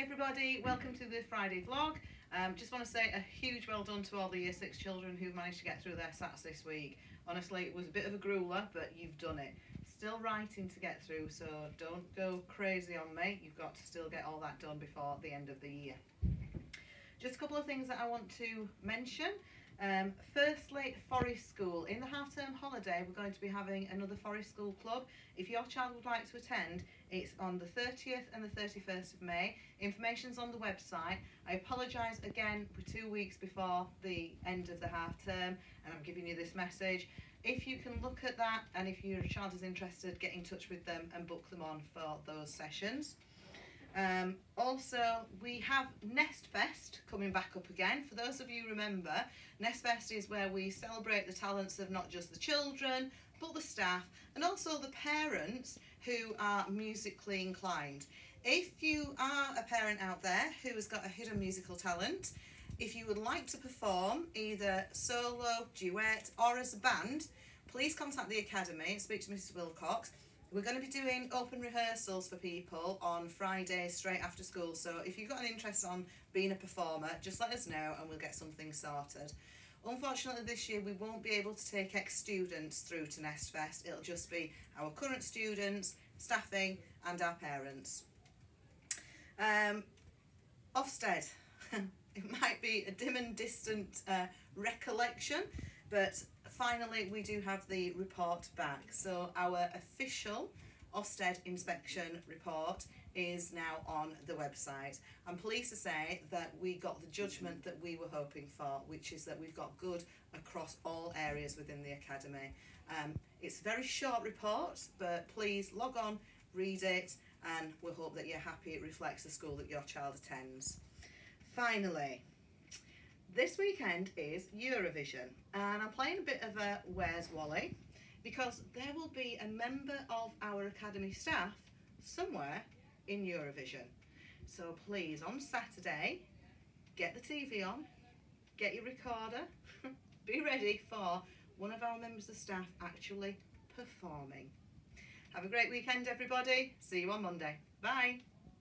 Everybody, welcome to the Friday vlog. Um, just want to say a huge well done to all the Year 6 children who've managed to get through their SATs this week. Honestly, it was a bit of a grueler, but you've done it. Still writing to get through, so don't go crazy on me. You've got to still get all that done before the end of the year. Just a couple of things that I want to mention. Um, firstly, Forest School. In the half-term holiday, we're going to be having another Forest School club. If your child would like to attend, it's on the 30th and the 31st of May. Information's on the website. I apologise again, we're two weeks before the end of the half-term, and I'm giving you this message. If you can look at that, and if your child is interested, get in touch with them and book them on for those sessions. Um, also, we have Nest Fest coming back up again. For those of you remember, Nest Fest is where we celebrate the talents of not just the children, but the staff and also the parents who are musically inclined. If you are a parent out there who has got a hidden musical talent, if you would like to perform either solo, duet, or as a band, please contact the Academy and speak to Mrs. Wilcox we're going to be doing open rehearsals for people on Friday straight after school. So if you've got an interest on being a performer, just let us know and we'll get something sorted. Unfortunately this year we won't be able to take ex-students through to Nest Fest. It'll just be our current students, staffing and our parents. Um, Ofsted. it might be a dim and distant uh, recollection, but finally, we do have the report back. So our official Ofsted inspection report is now on the website. I'm pleased to say that we got the judgment that we were hoping for, which is that we've got good across all areas within the academy. Um, it's a very short report, but please log on, read it, and we'll hope that you're happy it reflects the school that your child attends. Finally, this weekend is Eurovision and I'm playing a bit of a Where's Wally because there will be a member of our Academy staff somewhere in Eurovision. So please, on Saturday, get the TV on, get your recorder, be ready for one of our members of staff actually performing. Have a great weekend everybody. See you on Monday. Bye.